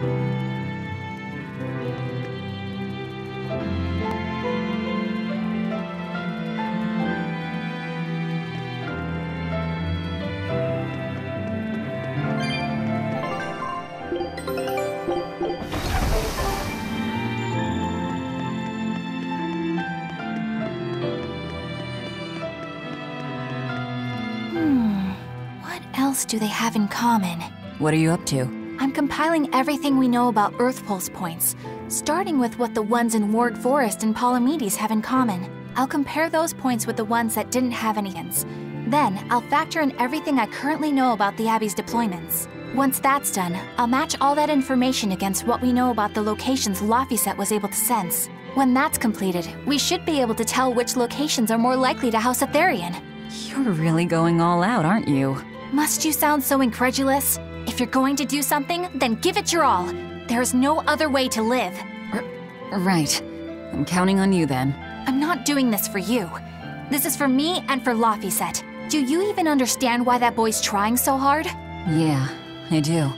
Hmm. What else do they have in common? What are you up to? I'm compiling everything we know about Earth Pulse points, starting with what the ones in Warg Forest and Palamedes have in common. I'll compare those points with the ones that didn't have any hints. Then, I'll factor in everything I currently know about the Abbey's deployments. Once that's done, I'll match all that information against what we know about the locations Laphicet was able to sense. When that's completed, we should be able to tell which locations are more likely to house a Therion. You're really going all out, aren't you? Must you sound so incredulous? If you're going to do something, then give it your all. There's no other way to live. R Right. I'm counting on you then. I'm not doing this for you. This is for me and for Laphicet. Do you even understand why that boy's trying so hard? Yeah, I do.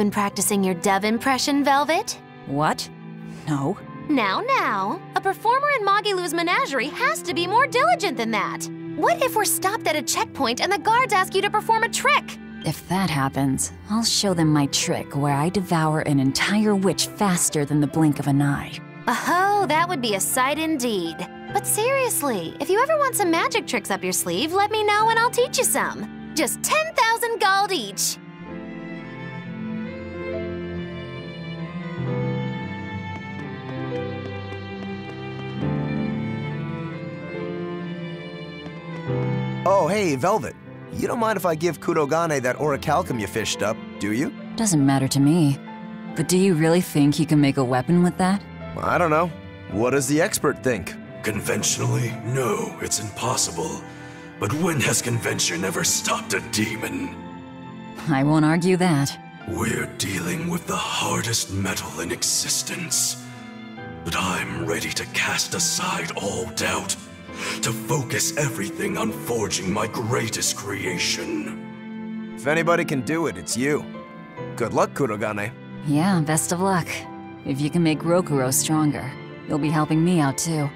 Been practicing your dove impression, Velvet? What? No. Now, now, a performer in Magilou's menagerie has to be more diligent than that. What if we're stopped at a checkpoint and the guards ask you to perform a trick? If that happens, I'll show them my trick where I devour an entire witch faster than the blink of an eye. Oh, that would be a sight indeed. But seriously, if you ever want some magic tricks up your sleeve, let me know and I'll teach you some. Just 10,000 gold each. Hey, Velvet. You don't mind if I give Kurogane that orichalcum you fished up, do you? Doesn't matter to me. But do you really think you can make a weapon with that? I don't know. What does the expert think? Conventionally, no, it's impossible. But when has convention ever stopped a demon? I won't argue that. We're dealing with the hardest metal in existence. But I'm ready to cast aside all doubt, to focus everything on forging my greatest creation. If anybody can do it, it's you. Good luck, Kurogane. Yeah, best of luck. If you can make Rokurou stronger, you'll be helping me out too.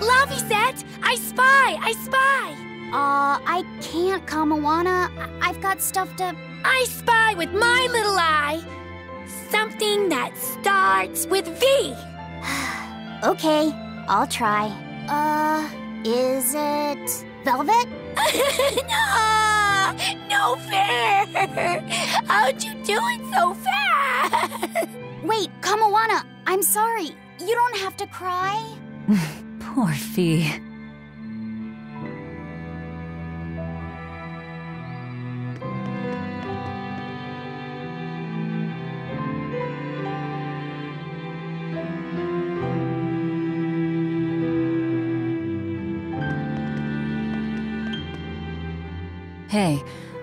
Laphicet! I spy! I spy! Uh, I can't, Kamoana. I- I've got stuff to. I spy with my little eye! Something that starts with V! Okay, I'll try. Uh, is it velvet? no! No fair! How'd you do it so fast? Wait, Kamoana, I'm sorry. You don't have to cry. Poor Fee.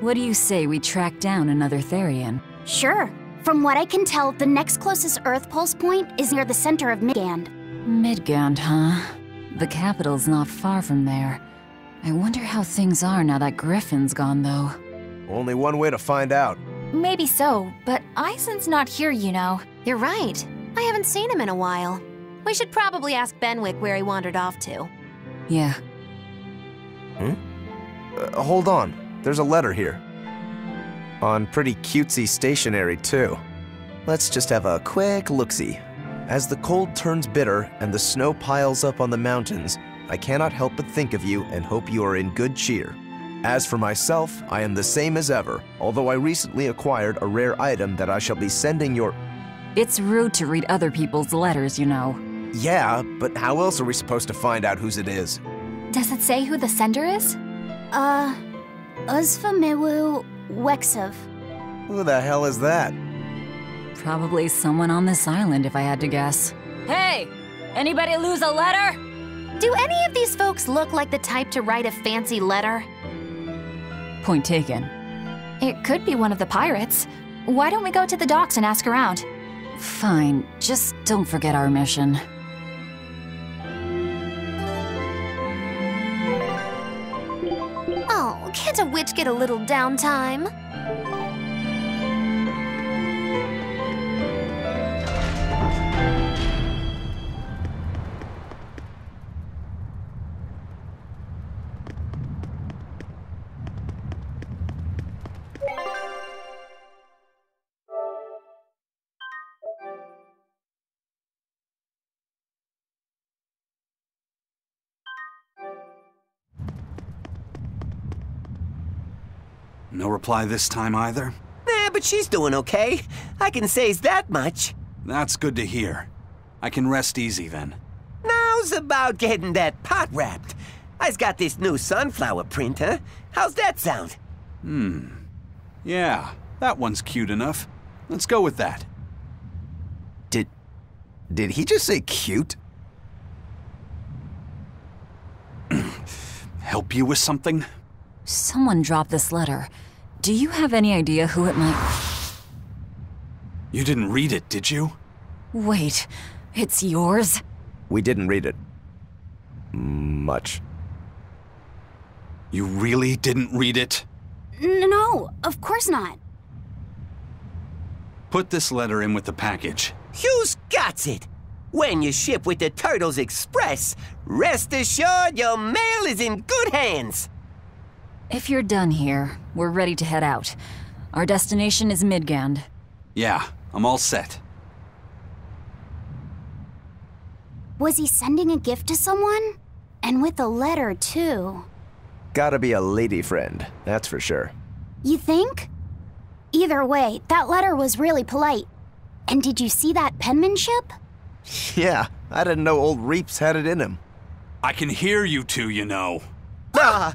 What do you say we track down another Therion? Sure. From what I can tell, the next closest Earth pulse point is near the center of Midgand. Midgand, huh? The capital's not far from there. I wonder how things are now that Griffin's gone, though. Only one way to find out. Maybe so, but Eizen's not here, you know. You're right. I haven't seen him in a while. We should probably ask Benwick where he wandered off to. Yeah, Uh, hold on. There's a letter here. On pretty cutesy stationery, too. Let's just have a quick look-see. As the cold turns bitter and the snow piles up on the mountains, I cannot help but think of you and hope you are in good cheer. As for myself, I am the same as ever, although I recently acquired a rare item that I shall be sending your. it's rude to read other people's letters, you know. Yeah, but how else are we supposed to find out whose it is? Does it say who the sender is? Uh, Uzfamiwu Wexov. Who the hell is that? Probably someone on this island, if I had to guess. Hey! Anybody lose a letter? Do any of these folks look like the type to write a fancy letter? Point taken. It could be one of the pirates. Why don't we go to the docks and ask around? Fine, just don't forget our mission. Can't a witch get a little downtime? No reply this time either? Eh, but she's doing okay. I can say's that much. That's good to hear. I can rest easy then. Now's about getting that pot wrapped. I's got this new sunflower printer. How's that sound? Hmm. Yeah, that one's cute enough. Let's go with that. Did. Did he just say cute? Help you with something? Someone dropped this letter. Do you have any idea who it might. You didn't read it, did you? Wait, it's yours? We didn't read it. Much. You really didn't read it? N- no, of course not. Put this letter in with the package. Who's got it? When you ship with the Turtles Express, rest assured your mail is in good hands. If you're done here, we're ready to head out. Our destination is Midgand. Yeah, I'm all set. Was he sending a gift to someone? And with a letter, too. Gotta be a lady friend, that's for sure. You think? Either way, that letter was really polite. And did you see that penmanship? Yeah, I didn't know old Reeps had it in him. I can hear you two, you know. Ah,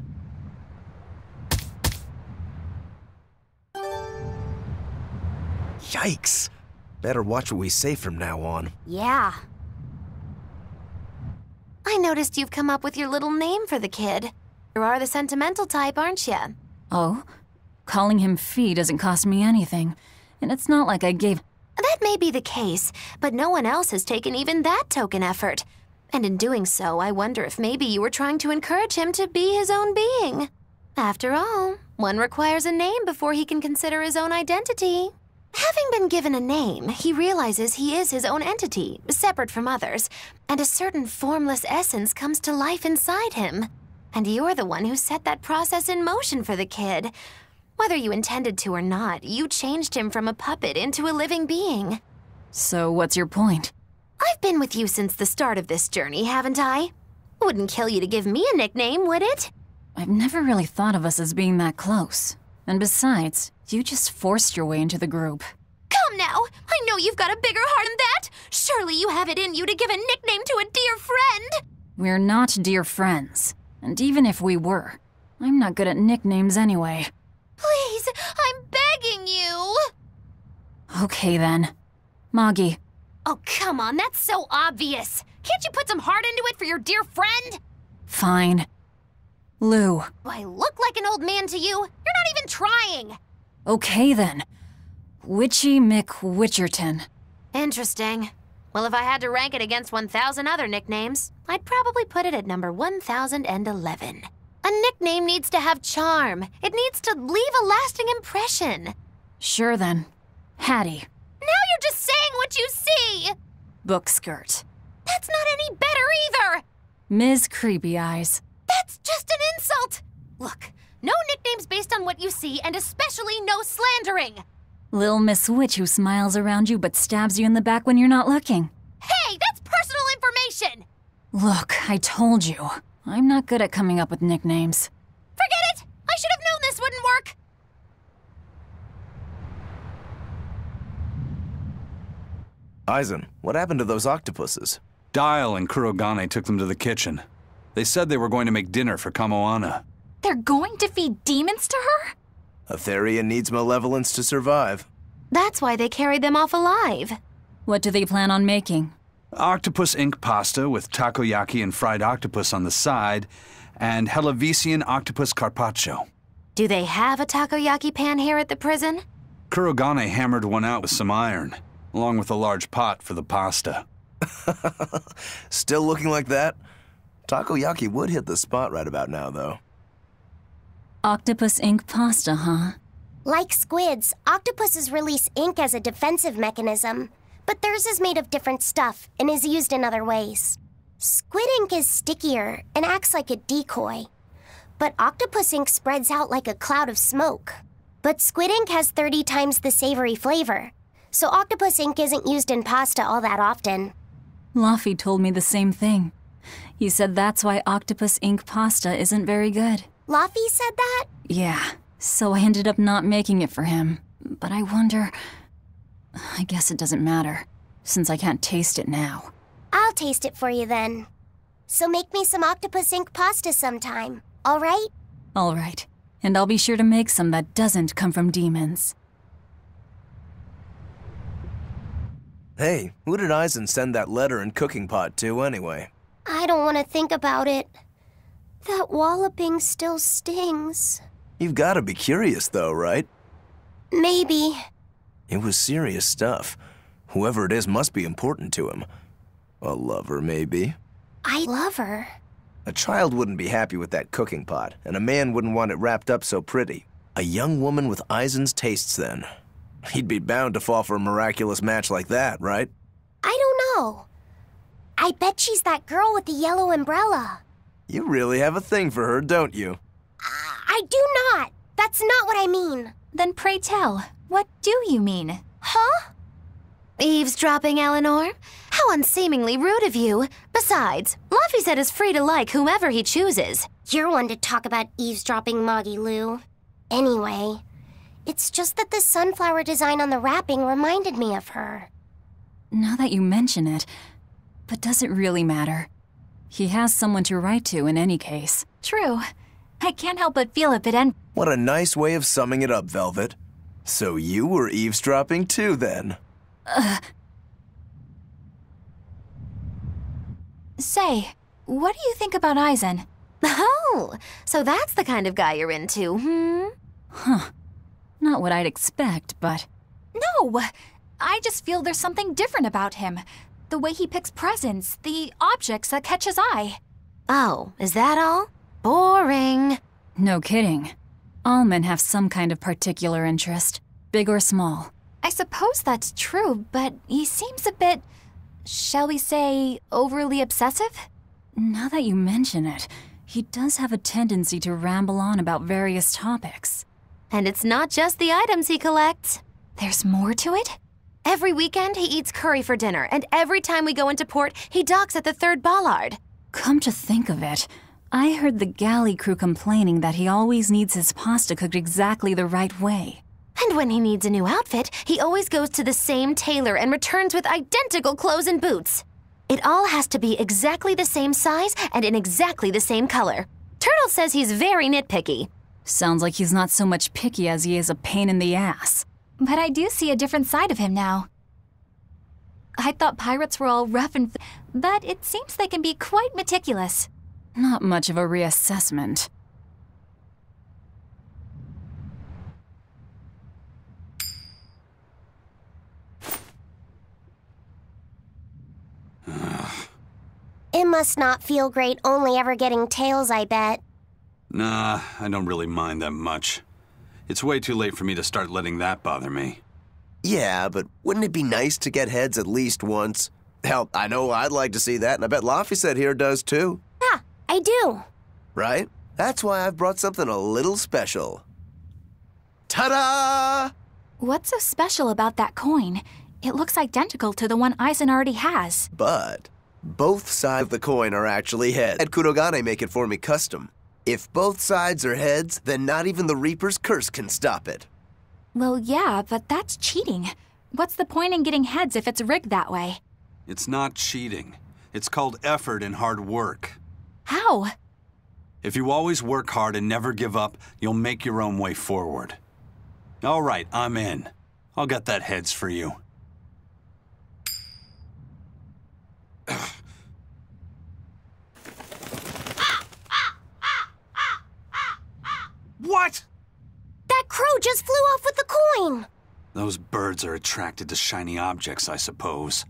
Yikes. Better watch what we say from now on. Yeah. I noticed you've come up with your little name for the kid. You are the sentimental type, aren't you? Oh? Calling him Fee doesn't cost me anything. And it's not like I gave. That may be the case, but no one else has taken even that token effort. And in doing so, I wonder if maybe you were trying to encourage him to be his own being. After all, one requires a name before he can consider his own identity. Having been given a name, he realizes he is his own entity, separate from others, and a certain formless essence comes to life inside him. And you're the one who set that process in motion for the kid. Whether you intended to or not, you changed him from a puppet into a living being. So, what's your point? I've been with you since the start of this journey, haven't I? Wouldn't kill you to give me a nickname, would it? I've never really thought of us as being that close. And besides, you just forced your way into the group. Come now, I know you've got a bigger heart than that. Surely you have it in you to give a nickname to a dear friend. We're not dear friends. And even if we were, I'm not good at nicknames anyway. Please, I'm begging you. Okay then. Moggy, Oh, come on, that's so obvious. Can't you put some heart into it for your dear friend? fine. Lou, Do I look like an old man to you? You're not even trying. Okay then. Witchy Mick Witcherton. Interesting. Well, if I had to rank it against 1,000 other nicknames, I'd probably put it at number 1011. A nickname needs to have charm. It needs to leave a lasting impression. Sure then. Hattie. Now you're just saying what you see! Book skirt. That's not any better either! Ms. Creepy Eyes. That's just an insult! Look, no nicknames based on what you see, and especially no slandering! Lil Miss Witch who smiles around you but stabs you in the back when you're not looking. Hey, that's personal information! Look, I told you. I'm not good at coming up with nicknames. Forget it! I should have known this wouldn't work! Eizen, what happened to those octopuses? Dyle and Kurogane took them to the kitchen. They said they were going to make dinner for Kamoana. They're going to feed demons to her? A Therion needs malevolence to survive. That's why they carried them off alive. What do they plan on making? Octopus ink pasta with takoyaki and fried octopus on the side, and Hellavisian octopus carpaccio. Do they have a takoyaki pan here at the prison? Kurogane hammered one out with some iron, along with a large pot for the pasta. Still looking like that? Takoyaki would hit the spot right about now, though. Octopus ink pasta, huh? Like squids, octopuses release ink as a defensive mechanism, but theirs is made of different stuff and is used in other ways. Squid ink is stickier and acts like a decoy, but octopus ink spreads out like a cloud of smoke. But squid ink has 30 times the savory flavor, so octopus ink isn't used in pasta all that often. Laffy told me the same thing. He said that's why octopus ink pasta isn't very good. Laffy said that? Yeah, so I ended up not making it for him. But I wonder. I guess it doesn't matter, since I can't taste it now. I'll taste it for you then. So make me some octopus ink pasta sometime, all right? All right. And I'll be sure to make some that doesn't come from demons. Hey, who did Eizen send that letter and cooking pot to anyway? I don't want to think about it. That walloping still stings. You've got to be curious, though, right? Maybe. It was serious stuff. Whoever it is must be important to him. A lover, maybe. I love her. A child wouldn't be happy with that cooking pot, and a man wouldn't want it wrapped up so pretty. A young woman with Eizen's tastes, then. He'd be bound to fall for a miraculous match like that, right? I don't know. I bet she's that girl with the yellow umbrella. You really have a thing for her, don't you? I do not. That's not what I mean. Then pray tell, what do you mean? Huh? Eavesdropping, Eleanor? How unseemingly rude of you. Besides, Laffy said is free to like whomever he chooses. You're one to talk about eavesdropping, Moggy Lou. Anyway, it's just that the sunflower design on the wrapping reminded me of her. Now that you mention it, but does it really matter? He has someone to write to in any case. True. I can't help but feel a bit en- What a nice way of summing it up, Velvet. So you were eavesdropping too, then? Uh. Say, what do you think about Eizen? Oh, so that's the kind of guy you're into, hmm? Huh. Not what I'd expect, but. No! I just feel there's something different about him. The way he picks presents, the objects that catch his eye. Oh, is that all? Boring. No kidding. All men have some kind of particular interest, big or small. I suppose that's true, but he seems a bit, shall we say, overly obsessive? Now that you mention it, he does have a tendency to ramble on about various topics. And it's not just the items he collects. There's more to it? Every weekend, he eats curry for dinner, and every time we go into port, he docks at the third bollard. Come to think of it, I heard the galley crew complaining that he always needs his pasta cooked exactly the right way. And when he needs a new outfit, he always goes to the same tailor and returns with identical clothes and boots. It all has to be exactly the same size and in exactly the same color. Turtle says he's very nitpicky. Sounds like he's not so much picky as he is a pain in the ass. But I do see a different side of him now. I thought pirates were all rough and. but it seems they can be quite meticulous. Not much of a reassessment. it must not feel great only ever getting tails, I bet. Nah, I don't really mind that much. It's way too late for me to start letting that bother me. Yeah, but wouldn't it be nice to get heads at least once? Hell, I know I'd like to see that, and I bet Laphicet here does too. Yeah, I do. Right? That's why I've brought something a little special. Ta-da! What's so special about that coin? It looks identical to the one Eizen already has. But both sides of the coin are actually heads. Had Kurogane make it for me custom. If both sides are heads, then not even the Reaper's curse can stop it. Well, yeah, but that's cheating. What's the point in getting heads if it's rigged that way? It's not cheating. It's called effort and hard work. How? If you always work hard and never give up, you'll make your own way forward. All right, I'm in. I'll get that heads for you. What? That crow just flew off with the coin! Those birds are attracted to shiny objects, I suppose.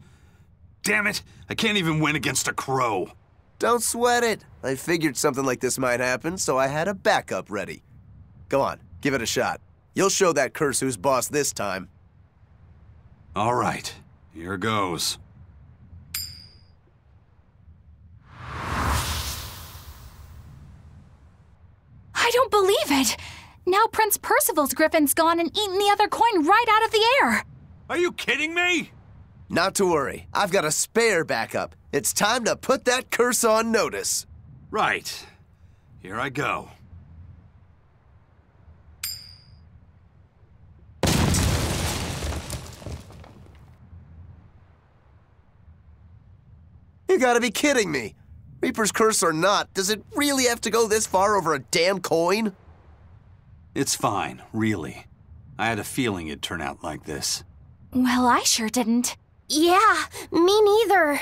Damn it! I can't even win against a crow. Don't sweat it. I figured something like this might happen, so I had a backup ready. Go on, give it a shot. You'll show that curse who's boss this time. All right, here goes. I don't believe it! Now Prince Percival's griffin's gone and eaten the other coin right out of the air! Are you kidding me? Not to worry, I've got a spare backup. It's time to put that curse on notice. Right. Here I go. You gotta be kidding me. Reaper's curse or not, does it really have to go this far over a damn coin? It's fine, really. I had a feeling it'd turn out like this. Well, I sure didn't. Yeah, me neither.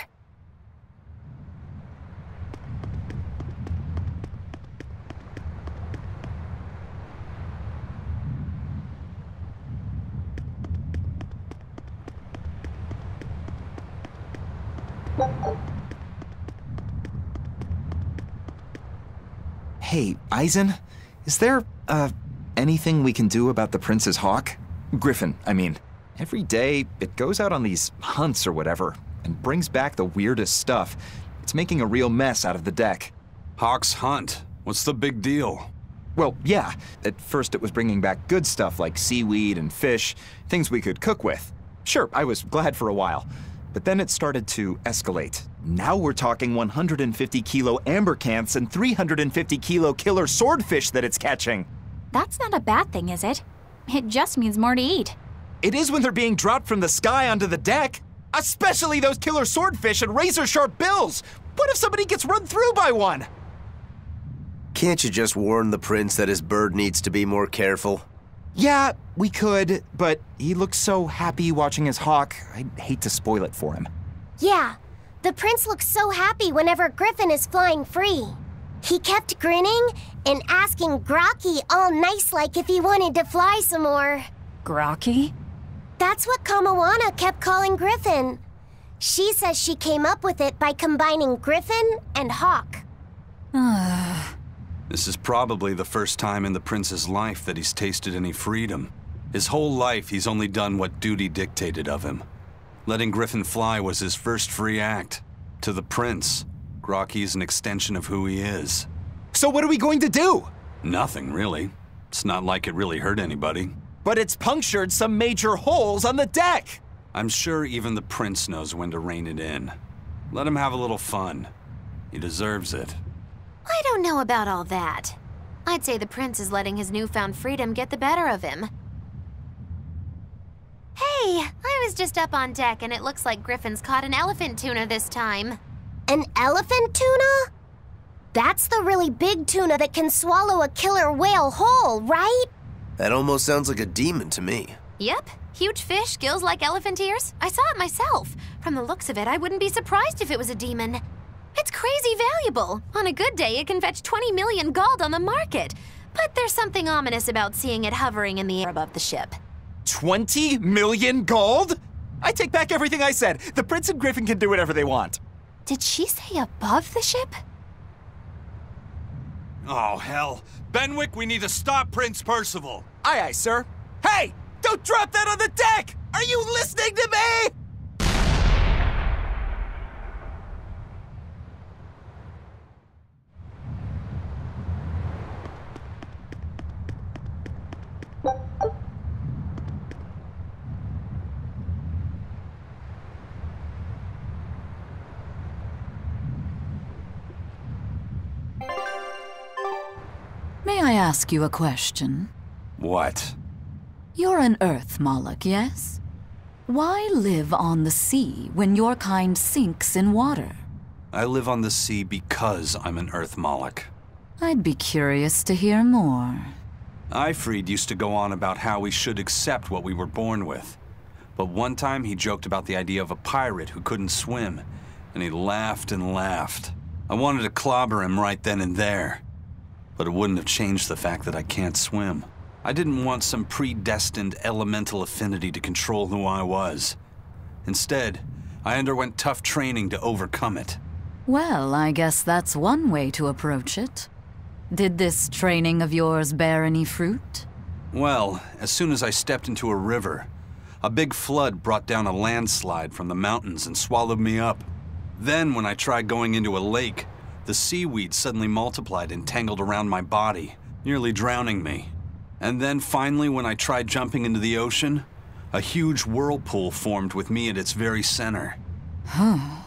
Hey, Eizen, is there, uh, anything we can do about the Prince's hawk? Griffin, I mean. Every day, it goes out on these hunts or whatever, and brings back the weirdest stuff. It's making a real mess out of the deck. Hawk's Hunt. What's the big deal? Well, yeah. At first, it was bringing back good stuff like seaweed and fish, things we could cook with. Sure, I was glad for a while. But then it started to escalate. Now we're talking 150 kilo ambercants and 350 kilo killer swordfish that it's catching. That's not a bad thing, is it? It just means more to eat. It is when they're being dropped from the sky onto the deck. Especially those killer swordfish and razor sharp bills. What if somebody gets run through by one? Can't you just warn the prince that his bird needs to be more careful? Yeah, we could, but he looks so happy watching his hawk. I'd hate to spoil it for him. Yeah, the prince looks so happy whenever Griffin is flying free. He kept grinning and asking Grocky all nice like if he wanted to fly some more. Grocky? That's what Kamoana kept calling Griffin. She says she came up with it by combining Griffin and Hawk. This is probably the first time in the prince's life that he's tasted any freedom. His whole life, he's only done what duty dictated of him. Letting Griffin fly was his first free act. To the prince, Grocky's an extension of who he is. So what are we going to do? Nothing, really. It's not like it really hurt anybody. But it's punctured some major holes on the deck. I'm sure even the prince knows when to rein it in. Let him have a little fun. He deserves it. I don't know about all that. I'd say the prince is letting his newfound freedom get the better of him. Hey, I was just up on deck and it looks like Griffin's caught an elephant tuna this time. An elephant tuna? That's the really big tuna that can swallow a killer whale whole, right? That almost sounds like a demon to me. Yep, huge fish, gills like elephant ears. I saw it myself. From the looks of it, I wouldn't be surprised if it was a demon. It's crazy valuable. On a good day, it can fetch 20 million gold on the market. But there's something ominous about seeing it hovering in the air above the ship. 20 million gold? I take back everything I said. The Prince and Griffin can do whatever they want. Did she say above the ship? Oh, hell. Benwick, we need to stop Prince Percival. Aye, aye, sir. Hey! Don't drop that on the deck! Are you listening to me? Ask you a question? What? You're an Earth Malak, yes? Why live on the sea when your kind sinks in water? I live on the sea because I'm an Earth Malak. I'd be curious to hear more. Aifread used to go on about how we should accept what we were born with. But one time he joked about the idea of a pirate who couldn't swim, and he laughed and laughed. I wanted to clobber him right then and there. But it wouldn't have changed the fact that I can't swim. I didn't want some predestined elemental affinity to control who I was. Instead, I underwent tough training to overcome it. Well, I guess that's one way to approach it. Did this training of yours bear any fruit? Well, as soon as I stepped into a river, a big flood brought down a landslide from the mountains and swallowed me up. Then, when I tried going into a lake, the seaweed suddenly multiplied and tangled around my body, nearly drowning me. And then finally, when I tried jumping into the ocean, a huge whirlpool formed with me at its very center. Huh.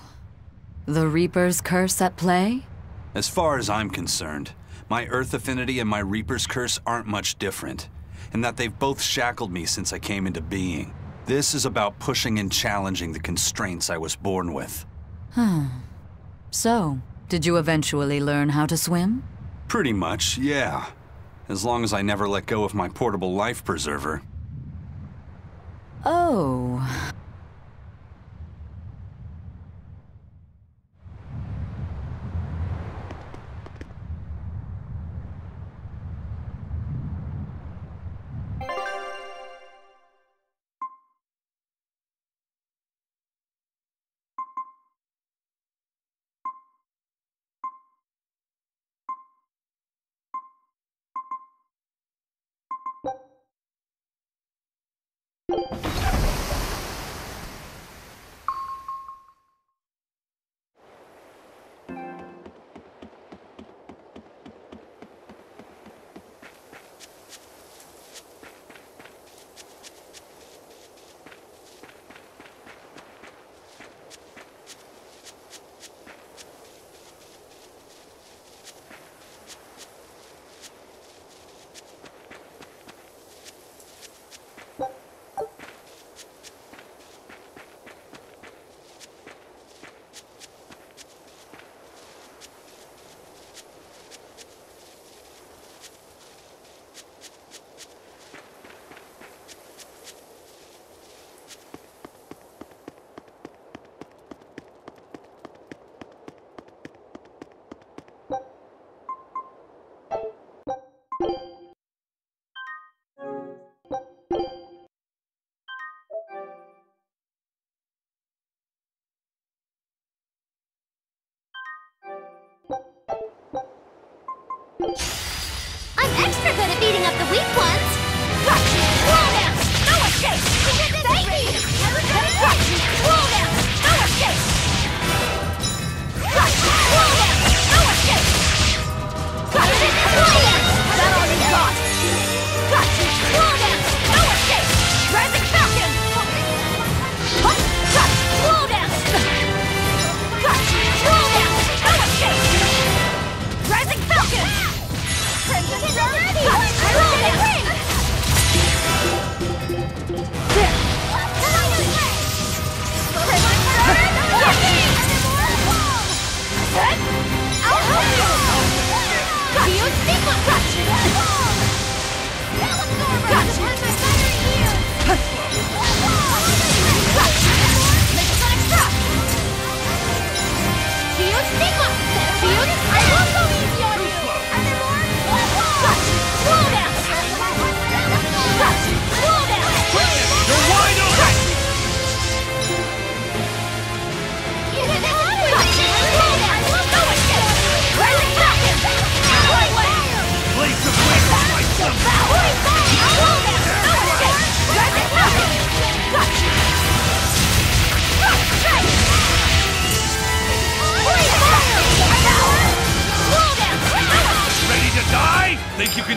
The Reaper's curse at play? As far as I'm concerned, my Earth affinity and my Reaper's curse aren't much different, in that they've both shackled me since I came into being. This is about pushing and challenging the constraints I was born with. Hmm. So, did you eventually learn how to swim? Pretty much, yeah. As long as I never let go of my portable life preserver. Oh.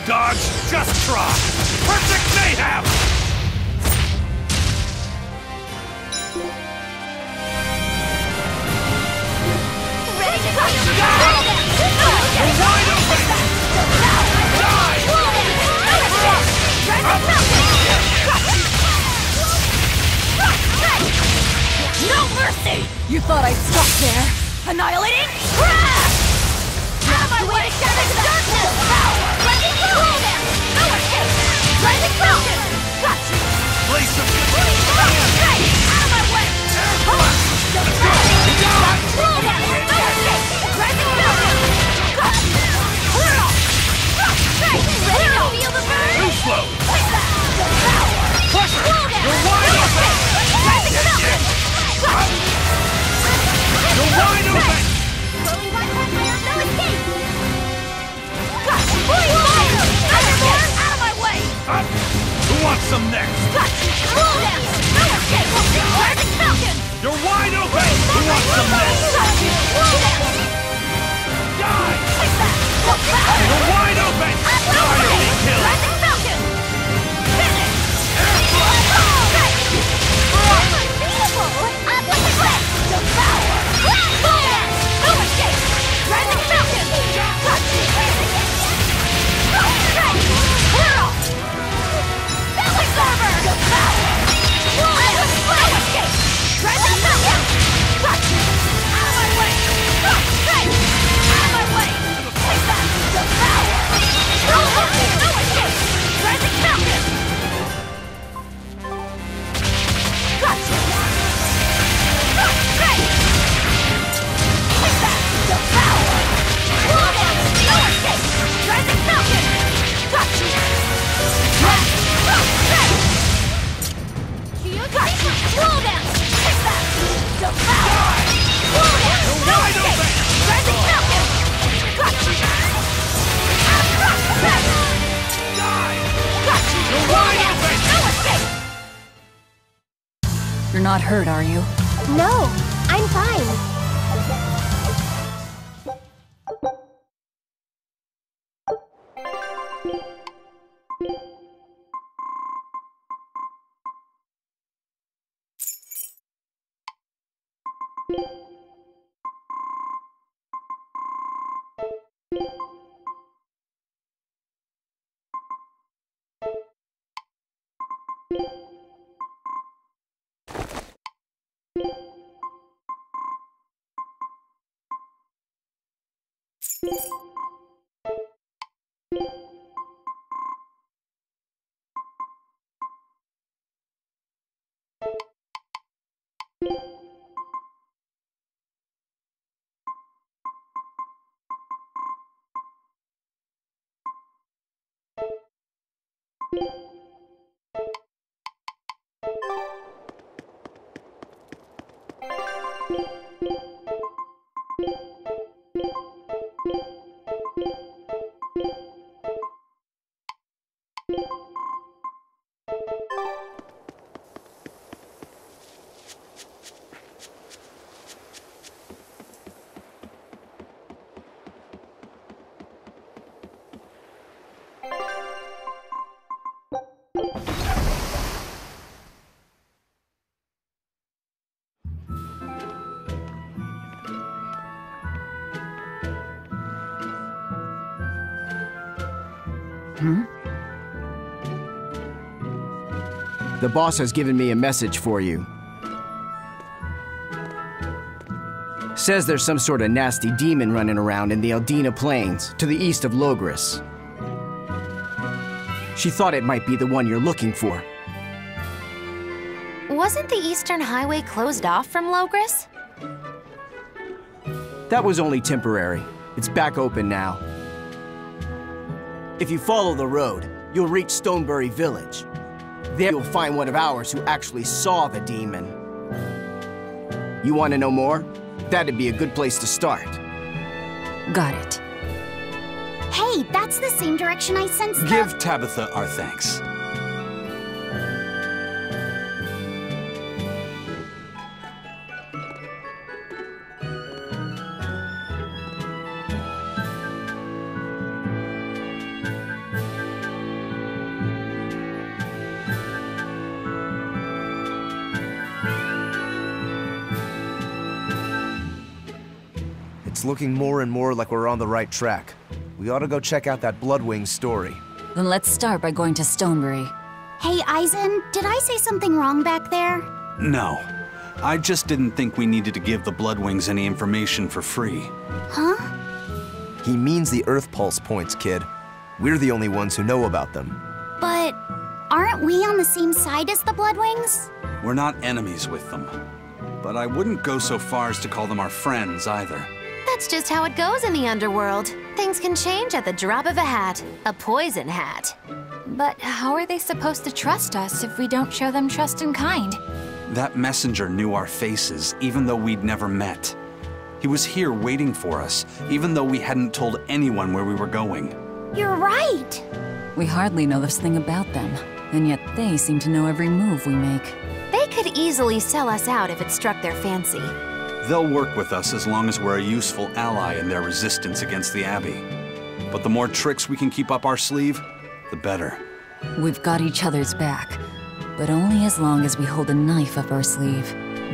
Dodge? Just try! Perfect mayhem! You're wide open! No mercy! You thought I'd stop there? Annihilating? Crash! Of my way! Into the darkness! Out of my way! Up! Some next? Slow down! No escape! Rising Falcon! You're wide open! Who wants some next? Slow down! Die! Take that! You're wide open! Try The boss has given me a message for you. Says there's some sort of nasty demon running around in the Aldina Plains, to the east of Loegres. She thought it might be the one you're looking for. Wasn't the Eastern Highway closed off from Loegres? That was only temporary. It's back open now. If you follow the road, you'll reach Stonebury Village. There you'll find one of ours who actually saw the demon. You want to know more? That'd be a good place to start. Got it. Hey, that's the same direction I sensed the- Give Tabitha our thanks. It's looking more and more like we're on the right track. We ought to go check out that Bloodwing story. Then let's start by going to Stonebury. Hey, Eizen, did I say something wrong back there? No. I just didn't think we needed to give the Bloodwings any information for free. Huh? He means the Earth Pulse points, kid. We're the only ones who know about them. But aren't we on the same side as the Bloodwings? We're not enemies with them. But I wouldn't go so far as to call them our friends either. That's just how it goes in the underworld. Things can change at the drop of a hat. A poison hat. But how are they supposed to trust us if we don't show them trust in kind? That messenger knew our faces, even though we'd never met. He was here waiting for us, even though we hadn't told anyone where we were going. You're right. We hardly know this thing about them. And yet they seem to know every move we make. They could easily sell us out if it struck their fancy. They'll work with us as long as we're a useful ally in their resistance against the Abbey. But the more tricks we can keep up our sleeve, the better. We've got each other's back, but only as long as we hold a knife up our sleeve.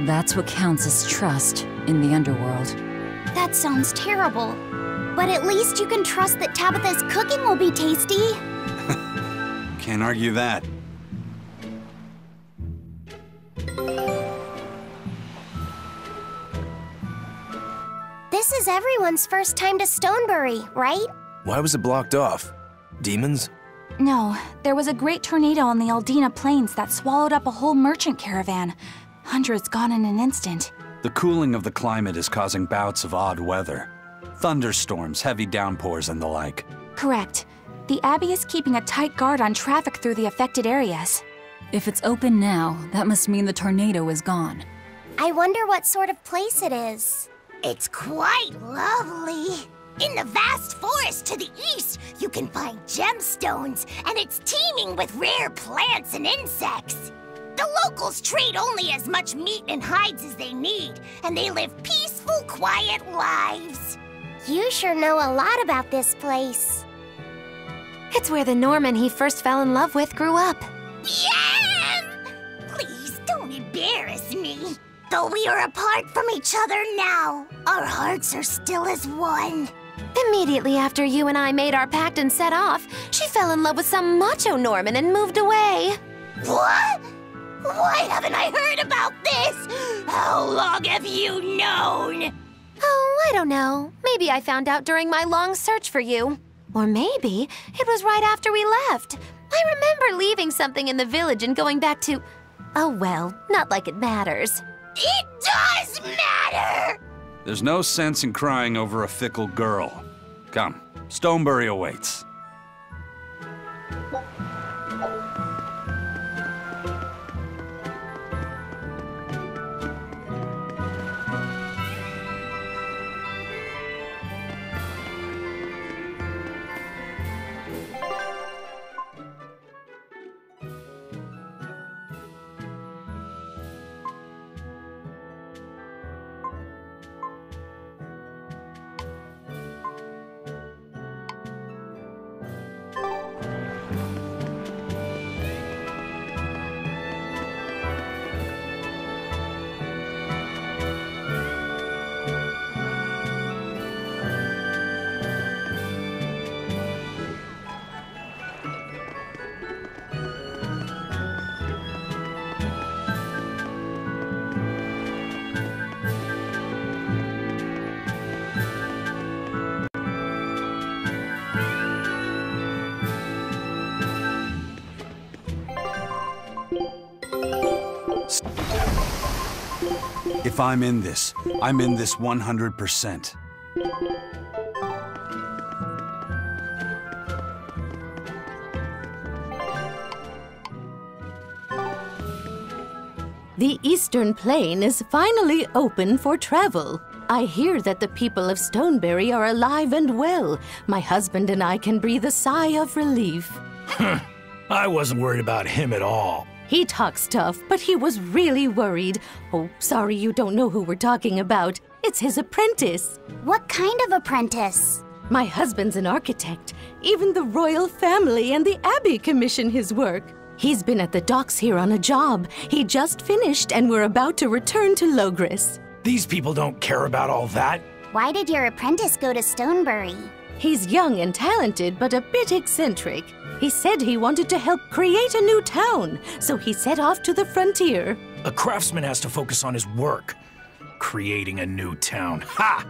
That's what counts as trust in the underworld. That sounds terrible. But at least you can trust that Tabitha's cooking will be tasty. Can't argue that. Everyone's first time to Stonebury, right? Why was it blocked off? Demons? No, there was a great tornado on the Aldina Plains that swallowed up a whole merchant caravan. Hundreds gone in an instant. The cooling of the climate is causing bouts of odd weather. Thunderstorms, heavy downpours, and the like. Correct. The Abbey is keeping a tight guard on traffic through the affected areas. If it's open now, that must mean the tornado is gone. I wonder what sort of place it is. It's quite lovely. In the vast forest to the east, you can find gemstones, and it's teeming with rare plants and insects. The locals trade only as much meat and hides as they need, and they live peaceful, quiet lives. You sure know a lot about this place. It's where the Normin he first fell in love with grew up. Yeah! Please don't embarrass me. Though we are apart from each other now, our hearts are still as one. Immediately after you and I made our pact and set off, she fell in love with some macho Normin and moved away. What? Why haven't I heard about this? How long have you known? Oh, I don't know. Maybe I found out during my long search for you. Or maybe it was right after we left. I remember leaving something in the village and going back to. Oh, well, not like it matters. It does matter! There's no sense in crying over a fickle girl. Come, Stonebury awaits. If I'm in this, I'm in this 100%. The Eastern Plain is finally open for travel. I hear that the people of Stonebury are alive and well. My husband and I can breathe a sigh of relief. I wasn't worried about him at all. He talks tough, but he was really worried. Oh, sorry you don't know who we're talking about. It's his apprentice. What kind of apprentice? My husband's an architect. Even the royal family and the Abbey commission his work. He's been at the docks here on a job. He just finished and we're about to return to Loegres. These people don't care about all that. Why did your apprentice go to Stonebury? He's young and talented, but a bit eccentric. He said he wanted to help create a new town, so he set off to the frontier. A craftsman has to focus on his work. Creating a new town. Ha!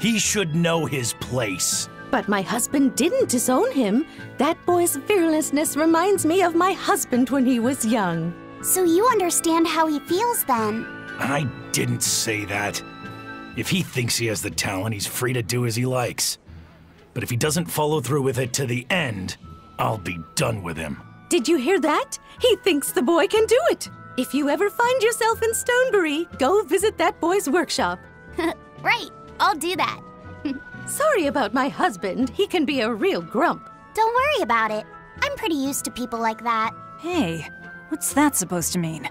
He should know his place. But my husband didn't disown him. That boy's fearlessness reminds me of my husband when he was young. So you understand how he feels then? I didn't say that. If he thinks he has the talent, he's free to do as he likes. But if he doesn't follow through with it to the end, I'll be done with him. Did you hear that? He thinks the boy can do it. If you ever find yourself in Stonebury, go visit that boy's workshop. right, I'll do that. Sorry about my husband. He can be a real grump. Don't worry about it. I'm pretty used to people like that. Hey, what's that supposed to mean?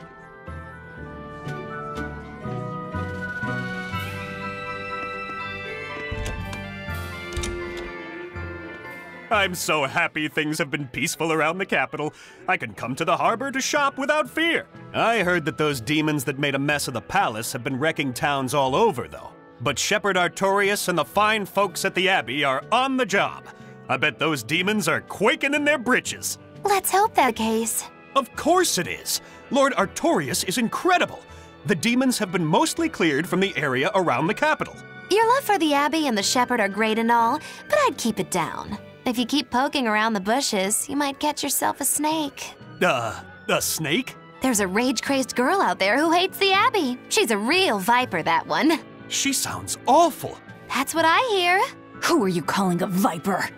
I'm so happy things have been peaceful around the capital. I can come to the harbor to shop without fear. I heard that those demons that made a mess of the palace have been wrecking towns all over, though. But Shepherd Artorius and the fine folks at the Abbey are on the job. I bet those demons are quaking in their britches. Let's hope that case. Of course it is. Lord Artorius is incredible. The demons have been mostly cleared from the area around the capital. Your love for the Abbey and the Shepherd are great and all, but I'd keep it down. If you keep poking around the bushes, you might catch yourself a snake. Uh, a snake? There's a rage-crazed girl out there who hates the Abbey. She's a real viper, that one. She sounds awful. That's what I hear. Who are you calling a viper?